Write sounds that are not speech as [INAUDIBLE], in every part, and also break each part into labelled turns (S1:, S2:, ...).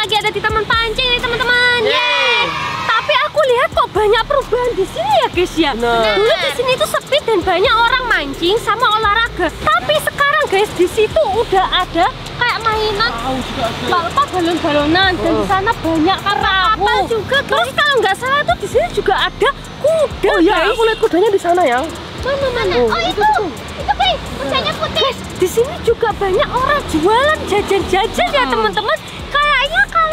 S1: lagi ada di taman pancing nih teman-teman.
S2: Yeay.
S1: Tapi aku lihat kok banyak perubahan di sini ya guys ya.
S2: Benar.
S1: Dulu di sini tuh sepi dan banyak orang mancing sama olahraga. Tapi sekarang guys di situ udah ada kayak mainan
S2: Tahu juga ada.
S1: Mbak apa balon-balonan dan di sana banyak kapal juga. Terus kalau nggak salah tuh di sini juga ada kuda
S2: Oh iya,
S1: guys.
S2: aku lihat kudanya di sana ya.
S1: Mana mana?
S2: Oh,
S1: Oh,
S2: itu
S1: itu. guys, kudanya putih. Guys, di sini juga banyak orang jualan jajan-jajan ya
S2: Hmm.
S1: teman-teman.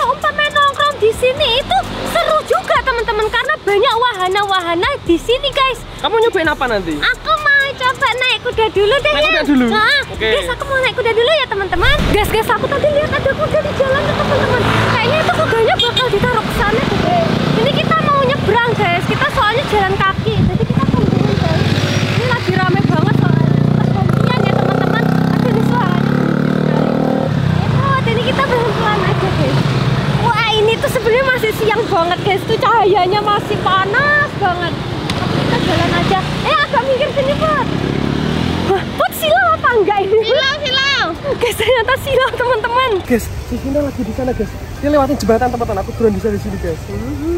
S1: Kalau umpama nongkrong di sini itu seru juga teman-teman karena banyak wahana-wahana di sini guys.
S2: Kamu nyobain apa nanti?
S1: Aku mau coba naik kuda dulu deh
S2: Naik
S1: ya.
S2: kuda dulu?
S1: Nah,
S2: Oke.
S1: Guys, aku mau naik kuda dulu ya teman-teman. Guys, guys, aku tadi lihat ada kuda di jalan teman-teman. Kayaknya itu kudanya bakal ditaruh ke sana deh. Ini kita mau nyebrang guys. Kita soalnya jalan kaki. Jadi kita tungguin guys. Ini lagi rame banget soalnya. Pas gantian ya teman-teman. Aduh ini suaranya Itu, ini kita pelan-pelan aja guys. Wah ini tuh sebenarnya masih siang banget cahayanya masih panas banget. Tapi kita jalan aja. Eh agak minggir sini Put. Wah, Put silau apa enggak ini? Silau, silau. Guys ternyata silau teman-teman.
S2: Guys, si Vina lagi di sana guys. Dia lewatin jembatan teman-teman. Aku turun di sana di sini guys. Nah,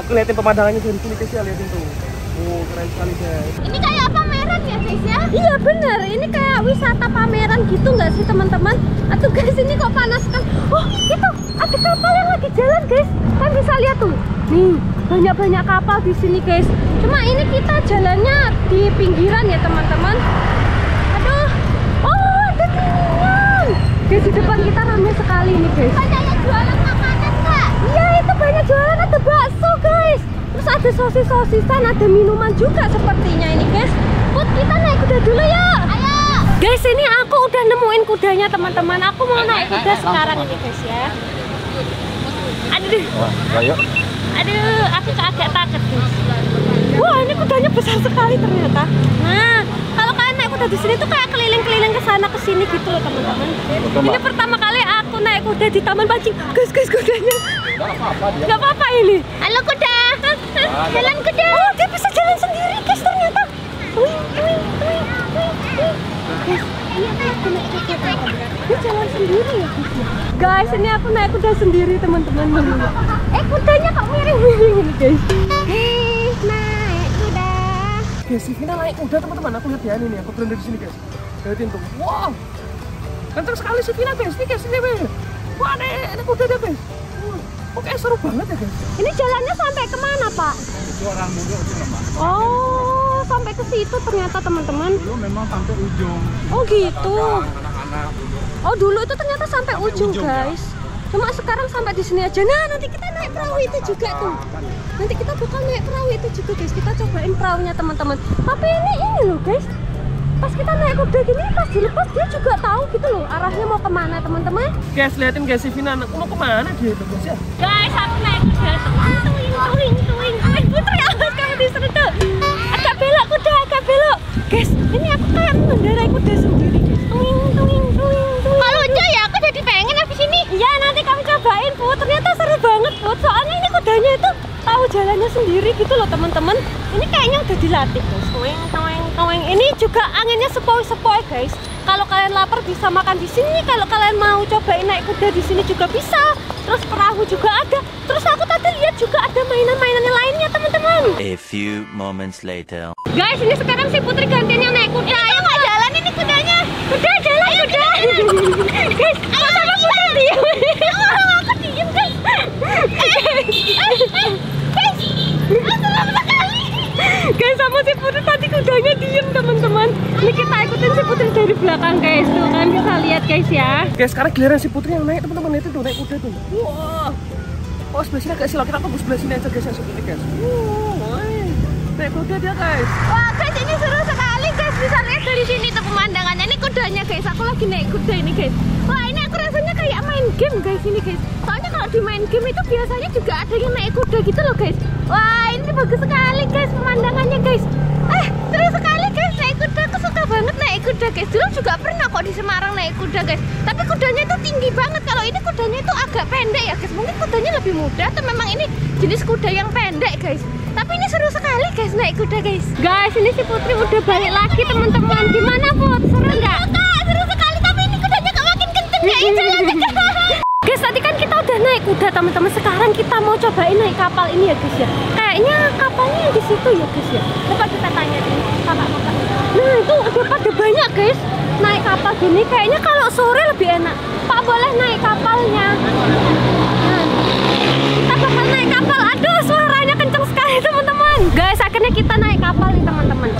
S2: aku liatin pemandangannya dari sini guys ya liatin tuh. Oh keren sekali guys.
S1: Ini kayak pameran ya guys ya? Iya bener, ini kayak wisata pameran gitu nggak sih teman-teman? Atau guys ini kok panas kan? Oh itu ada kapal yang lagi jalan guys. Kalian bisa lihat tuh. Nih banyak-banyak kapal di sini guys. Cuma ini kita jalannya di pinggiran ya teman-teman. Aduh, oh ada tiningan. Guys di depan kita ramai sekali ini guys. Banyak jualan makanan nggak? Iya itu banyak jualan ada bakso guys. Terus ada sosis-sosisan, ada minuman juga sepertinya ini guys. Put kita naik kuda dulu. Ayo. Guys ini aku udah nemuin kudanya teman-teman. Aku mau naik kuda sekarang ini guys ya. Aduh,
S3: Wah, ayo.
S1: aduh, aku agak takut guys. Wah ini kudanya besar sekali ternyata. Nah, kalau kalian naik kuda di sini tuh kayak keliling-keliling ke sana ke sini gitu loh teman-teman. Ini pertama kali aku naik kuda di taman pancing. Guys, guys kudanya.
S3: Enggak apa-apa dia.
S1: Gak apa-apa ini. Halo kuda. Jalan kuda. Oh, dia bisa jalan sendiri guys ternyata. Wing, wing, wing, wing. Guys, ini aku naik kuda. Dia jalan sendiri ya guys. Guys, ini aku naik kuda sendiri teman-teman. Eh, kudanya kok miring-miring ini guys. Guys, naik kuda.
S2: Guys, Vina naik kuda teman-teman. Aku lihat ya ini nih. Aku turun dari sini guys. Liatin tuh. Wow. Kenceng sekali si Vina guys. Ini guys, ini guys. Wah, ini, ini kuda dia guys. Oke, seru banget ya guys.
S1: Ini jalannya sampai ke mana Pak?
S3: Itu orang dulu itu loh.
S1: Oh, sampai ke situ ternyata teman-teman.
S3: Dulu memang sampai ujung.
S1: Oh gitu.
S3: Anak-anak dulu.
S1: Oh dulu itu ternyata sampai,
S3: Sampai
S1: ujung,
S3: ujung, ya.
S1: guys. Cuma sekarang sampai di sini aja. Nah nanti kita naik perahu itu juga tuh. Nanti kita bakal naik perahu itu juga guys. Kita cobain perahunya teman-teman. Tapi ini ini loh guys. Pas kita naik kuda gini pas dilepas dia juga tahu gitu loh arahnya mau ke mana teman-teman.
S2: Guys, liatin guys si Vina. Mau ke mana dia itu guys ya?
S1: Guys aku naik kuda. Tuing tuing tuing. Ay putri awas kamu diseruduk. Agak belok kuda agak belok. Guys ini aku kayak mengendarai kuda sendiri. Tuing tuing tuing tuing. Kalau lucu ya aku jadi pengen habis ini. Iya nanti kamu cobain Put. Ternyata seru banget Put. Soalnya ini kudanya itu tahu jalannya sendiri gitu loh teman-teman. Ini kayaknya udah dilatih guys. Tuing tuing tuing. Ini juga anginnya sepoi-sepoi guys. Kalau kalian lapar bisa makan di sini. Kalau kalian mau cobain naik kuda di sini juga bisa. Terus perahu juga ada. Terus aku tadi lihat juga ada mainan-mainan yang lainnya teman-teman.
S4: A few moments later.
S1: Guys, ini sekarang si Putri gantian yang naik kuda. Ayo nggak jalan ini kudanya. Kuda jalan kuda. [LAUGHS] guys, kok sama Putri? [LAUGHS] Oh, aku diem guys. guys, selamat sekali. Guys, sama si Putri tadi kudanya diem teman-teman. Ini kita ikutin si Putri dari belakang guys. Tuh kan bisa lihat guys
S2: Guys, sekarang giliran si Putri yang naik teman-teman itu tuh naik kuda tuh. Wah. Oh, sebelah sini agak silau. Kita tunggu sebelah sini aja guys yang seperti guys. Wah, woi. naik kuda dia guys.
S1: Wah guys ini seru sekali guys bisa lihat dari sini tuh pemandangannya ini kudanya guys aku lagi naik kuda ini guys Wah ini aku rasanya kayak main game guys ini guys Soalnya kalau di main game itu biasanya juga ada yang naik kuda gitu loh guys Wah ini bagus sekali guys pemandangannya guys Eh seru sekali guys naik kuda aku suka banget naik kuda guys Dulu juga pernah kok di Semarang naik kuda guys Tapi kudanya itu tinggi banget kalau ini kudanya itu agak pendek ya guys Mungkin kudanya lebih mudah atau memang ini jenis kuda yang pendek guys tapi ini seru sekali guys naik kuda guys Guys ini si Putri udah balik lagi teman-teman Gimana Put? Seru nggak? Seru kak, seru sekali Tapi ini kudanya gak makin kenceng ya [LAUGHS] Guys, tadi kan kita udah naik kuda teman-teman. Sekarang kita mau cobain naik kapal ini ya guys ya. Kayaknya kapalnya yang di situ ya guys ya. Coba kita tanya dulu kakak-kakak. Nah itu udah pada banyak guys naik kapal gini. Kayaknya kalau sore lebih enak. Pak boleh naik kapalnya. Nah, kita bakal naik kapal. Aduh suaranya kenceng sekali teman-teman. Guys akhirnya kita naik kapal nih teman-teman.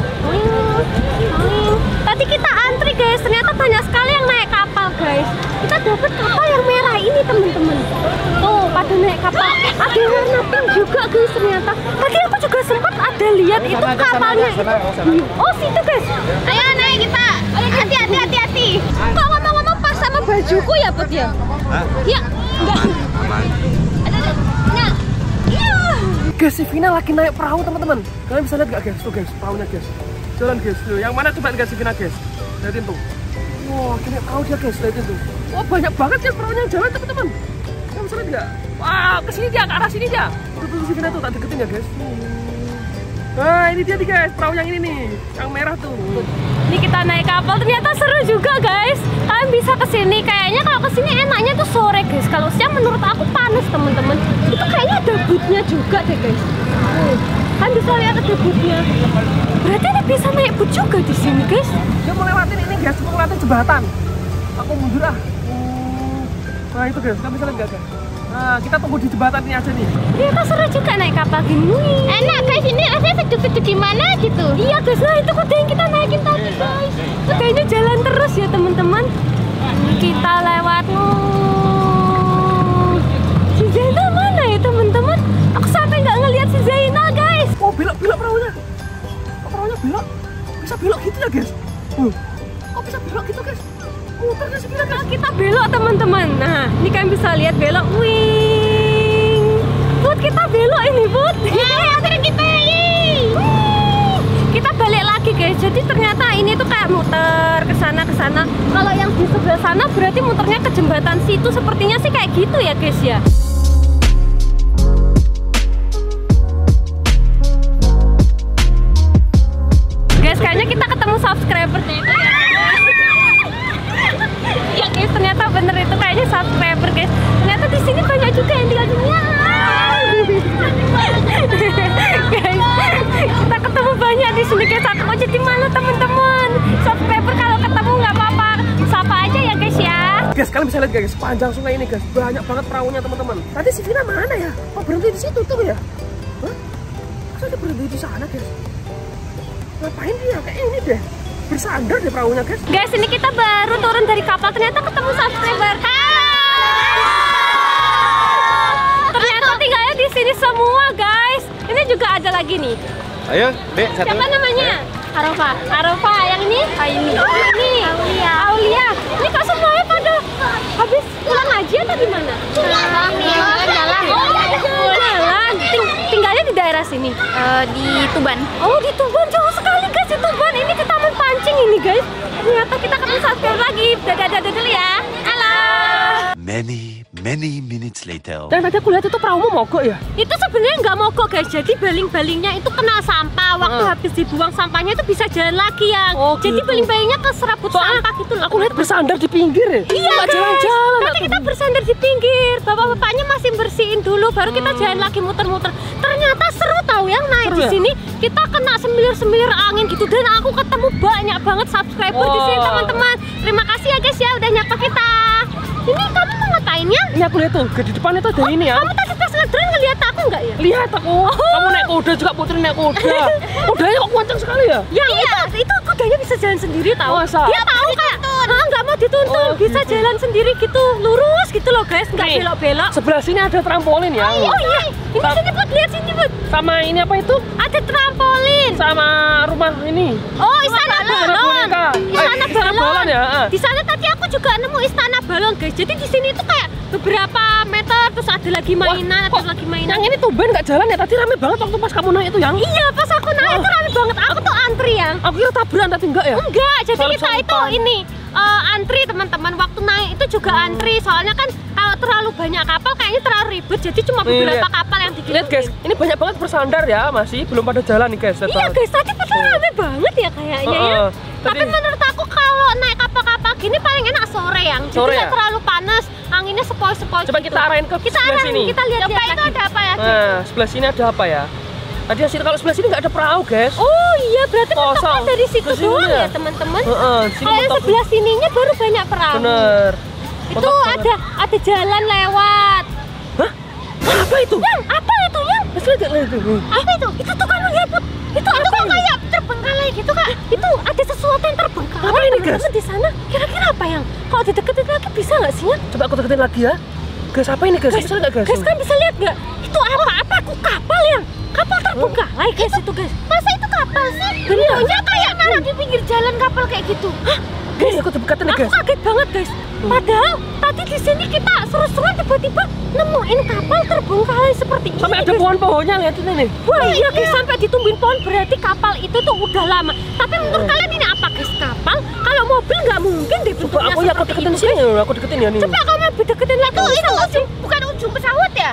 S1: Tadi kita antri guys. Ternyata banyak sekali yang naik kapal guys. Kita dapat kapal yang merah ini teman-teman. Tuh pada naik kapal. Ada warna pink juga guys ternyata. Tadi aku juga sempat ada lihat itu kapalnya.
S3: oh, sana.
S1: Oh situ guys. Ayo naik kita. Hati-hati hati-hati. Kok ngomong-ngomong pas sama bajuku ya Put ya? Ya. Enggak.
S3: Aman.
S1: Ada ada. Nah. Iya.
S2: Guys, si Vina lagi naik perahu teman-teman. Kalian bisa lihat gak guys? Tuh guys, perahunya guys. Jalan guys. Tuh, yang mana coba guys si Vina guys? Lihatin tuh. Wah, kini perahu dia guys. Lihatin tuh. Wah, banyak banget ya perahunya yang jalan teman-teman. Kalian bisa lihat gak? Wah, ke sini dia, ke arah sini dia. Tuh, tuh, si Vina tuh, tak deketin ya guys. Nah, ini dia nih guys, perahu yang ini nih. Yang merah tuh.
S1: Ini kita naik kapal ternyata seru juga guys. Kalian bisa ke sini. Kayaknya kalau ke sini enaknya tuh sore guys. Kalau siang menurut aku panas teman-teman. Itu kayaknya ada bootnya juga deh guys. Kan bisa lihat ada bootnya. Berarti ada bisa naik boot juga di sini guys.
S2: Dia mau lewatin ini guys, mau lewatin jembatan. Aku mundur ah. Nah, itu guys, kalian bisa lihat gak guys? Nah, kita tunggu di jembatan ini aja nih.
S1: Ternyata seru juga naik kapal gini. Enak guys, ini rasanya sejuk-sejuk gimana gitu. Iya guys, nah itu kuda yang kita naikin tadi guys. Kudanya jalan terus ya teman-teman. Ini kita lewat nih. Si Zainal mana ya teman-teman? Aku sampai nggak ngelihat si Zainal guys.
S2: Oh, belok-belok perahunya. Kok perahunya belok? Bisa belok gitu ya guys? Uh, kok bisa belok gitu guys?
S1: Kalau kita belok teman-teman. Nah, ini kalian bisa lihat belok. Wing. Put kita belok ini Put. Ya, akhirnya kita Kita balik lagi guys. Jadi ternyata ini tuh kayak muter ke sana ke sana. Kalau yang di sebelah sana berarti muternya ke jembatan situ. Sepertinya sih kayak gitu ya guys ya.
S2: Kalian bisa lihat guys, sepanjang sungai ini guys, banyak banget perahunya teman-teman. Tadi si Vina mana ya? Oh, berhenti di situ tuh ya? Hah? Masa dia berhenti di sana guys? Ngapain dia? Kayak ini deh. Bersandar deh perahunya guys.
S1: Guys, ini kita baru turun dari kapal. Ternyata ketemu subscriber. Ternyata tinggalnya di sini semua, guys. Ini juga ada lagi nih.
S3: Ayo, Dek, satu.
S1: Siapa namanya? Arofa. Arofa. Yang ini? Aini. Ini. Aulia. Aulia. Ini kok semuanya habis pulang aja atau gimana? Jalan, jalan. Oh, jalan. Ting- tinggalnya di daerah sini.
S5: di Tuban.
S1: Oh di Tuban jauh sekali guys di Tuban ini di Taman Pancing ini guys ternyata kita ketemu subscriber lagi dadah dadah dulu ya halo
S4: Many, many minutes later.
S2: Dan tadi aku lihat itu perahumu mogok ya?
S1: itu sebenarnya nggak mogok guys jadi baling-balingnya itu kena sampah waktu
S2: Hmm.
S1: habis dibuang sampahnya itu bisa jalan lagi ya
S2: Oh,
S1: jadi
S2: gitu.
S1: baling-balingnya ke serabut
S2: Soalnya
S1: sampah gitu loh
S2: Aku lihat bersandar di pinggir ya?
S1: Iya guys,
S2: jalan-jalan.
S1: nanti kita bersandar di pinggir Bapak-bapaknya masih bersihin dulu Baru kita jalan lagi muter-muter Ternyata seru tahu yang naik
S2: Seru
S1: di
S2: ya?
S1: sini Kita kena semilir-semilir angin gitu Dan aku ketemu banyak banget subscriber di sini
S2: Wow.
S1: teman-teman Terima kasih ya guys ya udah nyapa kita Ini?
S2: Ini aku lihat tuh, di depan itu ada ini ya.
S1: Kamu tadi pas ngedrone ngeliat aku nggak ya?
S2: Lihat aku, kamu naik kuda juga putri naik kuda. [LAUGHS] Kudanya kok kencang sekali ya?
S1: Yang itu, itu kudanya bisa jalan sendiri tahu.
S2: Masa?
S1: Dia tahu kayak ah, nggak mau dituntun,
S2: Oh,
S1: bisa
S2: gitu.
S1: jalan sendiri gitu, lurus gitu loh guys, nggak
S2: Nih.
S1: belok-belok.
S2: Sebelah sini ada trampolin ya.
S1: Oh iya, ini sini bud, lihat sini bud.
S2: Sama ini apa itu?
S1: Ada trampolin.
S2: Sama rumah ini.
S1: Oh, istana
S2: ah.
S1: Di sana tadi aku juga nemu istana balon, guys. Jadi di sini tuh kayak beberapa meter terus ada lagi mainan,
S2: Wah,
S1: ada lagi mainan.
S2: Yang ini tumben nggak jalan ya? Tadi rame banget waktu pas kamu naik itu yang.
S1: Iya, pas aku naik itu rame banget. Aku tuh antri yang.
S2: Aku kira taburan tapi enggak ya?
S1: Enggak, jadi kita itu ini eh, antri teman-teman. Waktu naik itu juga antri. Soalnya kan kalau terlalu banyak kapal kayaknya terlalu ribet. Jadi cuma
S2: Nih,
S1: beberapa
S2: lihat.
S1: kapal yang digituin.
S2: Lihat guys, ini banyak banget bersandar ya, masih belum pada jalan nih guys.
S1: Iya guys, tadi padahal rame banget ya kayaknya ya.
S2: Heeh.
S1: Tapi
S2: Tadi-
S1: menurut aku kalau naik kapal-kapal gini paling enak sore yang. Jadi
S2: Sore ya?
S1: terlalu panas, anginnya sepoi sponsor.
S2: Coba kita arahin ke
S1: kita
S2: sebelah
S1: arahin,
S2: sini.
S1: kita lihat
S5: Coba itu ada apa ya?
S2: Nah, sebelah sini ada apa ya? Tadi hasil kalau sebelah sini nggak ada perahu, guys.
S1: Oh iya, berarti
S2: Kosong.
S1: mentoknya dari situ doang
S2: ya?
S1: ya, teman-teman.
S2: Di sini
S1: Kalau yang sebelah sininya baru banyak perahu.
S2: Bener.
S1: Itu
S2: Mentok banget.
S1: ada ada jalan lewat.
S2: Hah? Apa itu?
S1: Yang apa itu yang?
S2: Itu.
S1: Apa itu? Itu tuh kan lihat Put. Itu apa
S5: kok
S1: ini?
S5: kayak terbengkalai gitu kak?
S1: Itu ada sesuatu yang terbengkalai.
S2: Apa ini, guys?
S1: di sana? Kira-kira apa yang? Kalau dideketin lagi bisa nggak sih? Yang?
S2: Coba aku deketin lagi ya. Guys, apa ini, guys? Bisa lihat, guys?
S1: Guys kan bisa lihat nggak? Kapal terbengkalai guys itu guys.
S5: Masa itu kapal sih?
S1: Bener.
S5: Bentuknya kayak naruh di pinggir jalan kapal kayak gitu. Hah?
S2: Guys, aku deketin nih,
S1: Aku
S2: guys.
S1: kaget banget guys. Padahal tadi di sini kita seru-seruan tiba-tiba nemuin kapal terbengkalai seperti ini.
S2: Sampai ada pohon-pohonnya lihat ini nih.
S1: Wah iya guys sampai ditumbuhin pohon berarti kapal itu tuh udah lama. Tapi menurut kalian ini apa guys kapal? Kalau mobil nggak mungkin deh
S2: Coba
S1: bentuknya
S2: aku ya aku
S1: seperti
S2: deketin
S1: itu,
S2: sini,
S1: guys.
S2: aku deketin ya nih.
S1: Coba kamu lebih deketin lagi.
S5: Itu itu ujung, bukan ujung pesawat ya?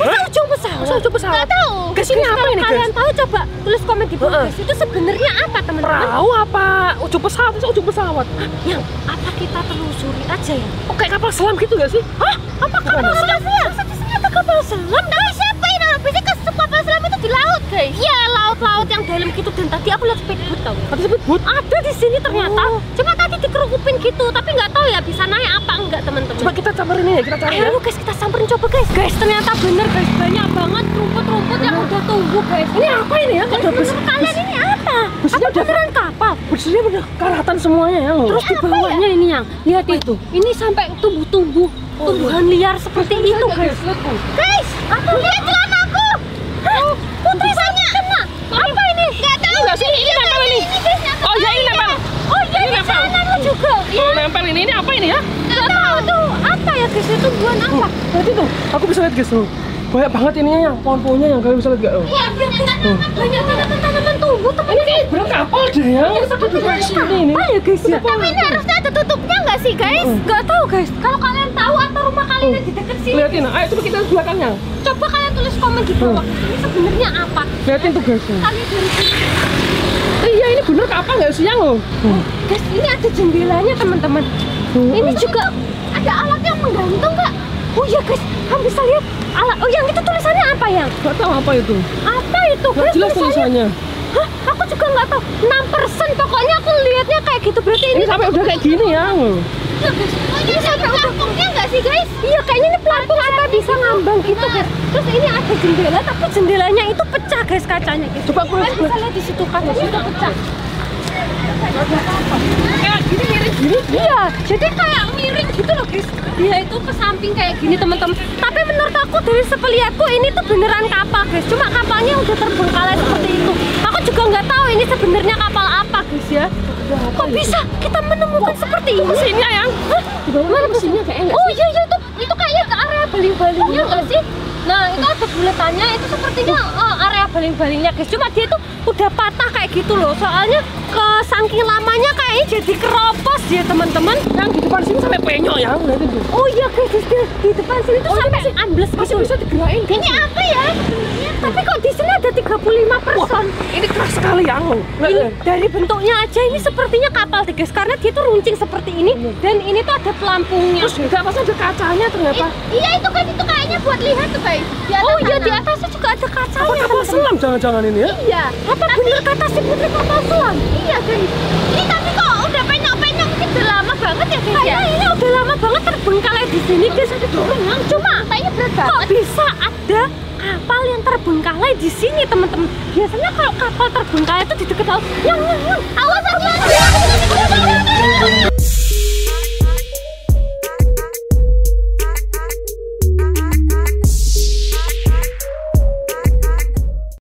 S1: Itu ujung pesawat.
S2: Masa ujung pesawat?
S5: Nggak tahu.
S2: Guys, ini apa ini,
S1: kalian
S2: guys?
S1: tahu coba tulis komen di bawah guys. Itu sebenarnya apa teman-teman?
S2: Perahu apa? Ujung pesawat, itu ujung pesawat.
S1: Yang apa kita telusuri aja ya?
S2: Oh, kayak kapal selam gitu gak sih?
S1: Hah? Apa kapal selam? Masa di sini ada kapal selam?
S5: Nah, siapa yang naruh? Biasanya ke kapal selam itu di laut guys.
S1: Iya laut-laut yang dalam gitu dan tadi aku lihat speedboat tau.
S2: Ada speedboat.
S1: Ada di sini ternyata.
S2: Oh.
S1: Cuma tadi dikerukupin gitu, tapi nggak tahu ya bisa naik apa enggak teman-teman.
S2: Coba kita samperin ini ya, kita cari ya.
S1: Ayo guys kita samperin coba guys. Guys ternyata bener guys banyak banget rumput-rumput yang udah tumbuh guys.
S2: Ini apa ini ya?
S1: Guys,
S2: bus.
S1: menurut kalian ini apa?
S2: Busnya
S1: Apa
S2: udah-
S1: beneran kapal?
S2: Busnya bener karatan semuanya ya.
S1: Terus di bawahnya ini yang lihat itu. Ini sampai tumbuh-tumbuh tumbuhan liar seperti itu guys.
S5: Guys, aku lihat celanaku.
S1: Hah? Putri Sanya. Kena. Apa ini?
S5: Gak tahu.
S2: Sih, ini nempel ini.
S5: Ini guys, nyangkut
S2: Oh iya ini
S5: aja.
S2: Nempel.
S1: Oh sana juga. Iya.
S2: Oh, nempel ini. Ini apa ini ya?
S1: Tahu tuh apa ya guys itu buan apa?
S2: Berarti tuh, aku bisa lihat guys tuh. Banyak banget ini yang pohon-pohonnya yang kalian bisa lihat gak? Oh.
S1: Iya banyak banyak tanaman tumbuh teman.
S2: Ini kayak kapal deh ya. Di sini ini.
S1: Apa ya guys ya?
S5: Tapi ini harusnya ada tutupnya nggak sih guys?
S1: Gak tahu guys. Kalau kalian tahu atau rumah kalian yang di dekat sini,
S2: Lihatin, ayo coba kita lihat belakangnya.
S1: coba kalian tulis komen di bawah. Ini sebenarnya apa?
S2: Lihatin tuh guys.
S1: Kalian dari sini.
S2: Iya ini bener kapal nggak sih yang loh?
S1: Guys, ini ada jendelanya teman-teman. Ini juga
S5: Ada alat yang menggantung nggak?
S1: Oh iya guys, kamu bisa lihat alat. Oh yang itu tulisannya apa ya?
S2: Nggak tahu apa itu.
S1: Apa itu?
S2: Nggak
S1: guys,
S2: jelas tulisannya.
S1: Hah? Aku juga nggak tahu. 6% pokoknya aku lihatnya kayak gitu. Berarti ini
S2: Ini sampai udah kayak gini ya.
S1: Guys.
S5: Oh, ini sampai pelampungnya nggak sih guys?
S1: Iya, kayaknya ini pelampung sampai bisa ngambang gitu, guys. Terus ini ada jendela, tapi jendelanya itu pecah, guys, kacanya. Guys.
S2: Coba aku
S1: Kalian bisa lihat di situ kan, di situ pecah.
S2: Gini miring gini.
S1: Iya, jadi kayak miring gitu loh, guys. Dia itu ke samping kayak gini, teman-teman. Tapi menurut aku dari sepelihatku ini tuh beneran kapal, guys. Cuma kapalnya udah terbengkalai seperti itu. Aku juga nggak tahu ini sebenarnya kapal apa, guys ya. Kok bisa kita menemukan seperti ini?
S2: Mesinnya yang.
S1: Hah?
S2: Di bawah mesinnya kayaknya
S1: Oh iya iya itu itu kayaknya ke area baling-balingnya nggak sih? Nah itu ada buletannya itu sepertinya eh, area baling-balingnya guys. Cuma dia tuh udah patah kayak gitu loh. Soalnya ke saking lamanya kayaknya jadi keropos ya teman-teman.
S2: Yang di depan sini sampai penyok ya. Tuh.
S1: Oh iya guys di, di depan sini tuh sampai ambles
S2: Masih
S1: gitu.
S2: bisa digerakin.
S1: Ini apa ya? Tapi kok di sini ada 35 persen?
S2: Ini keras sekali yang.
S1: Ini dari bentuknya aja ini sepertinya kapal deh guys karena dia tuh runcing seperti ini dan ini tuh ada pelampungnya.
S2: Terus di atasnya ada kacanya ternyata.
S5: Iya itu kan itu kayaknya buat lihat tuh guys. Di atas
S1: Oh iya di atasnya juga ada
S2: Apa
S1: kacanya.
S2: kapal
S1: teman-teman.
S2: selam jangan-jangan ini ya?
S5: Iya.
S1: Apa bener kata si Putri kapal selam?
S5: Iya guys. Ini tapi kok udah penyok-penyok mungkin udah lama banget ya guys ya.
S1: Kayaknya ini udah lama banget terbengkalai di sini guys. Cuma
S5: Kayaknya berat
S1: kok
S5: banget.
S1: bisa ada kapal yang terbengkalai di sini teman-teman? Biasanya kalau kapal terbengkalai itu di dekat laut, yang yang yang.
S5: Awas aku